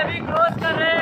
अभी क्रॉस कर रहे हैं।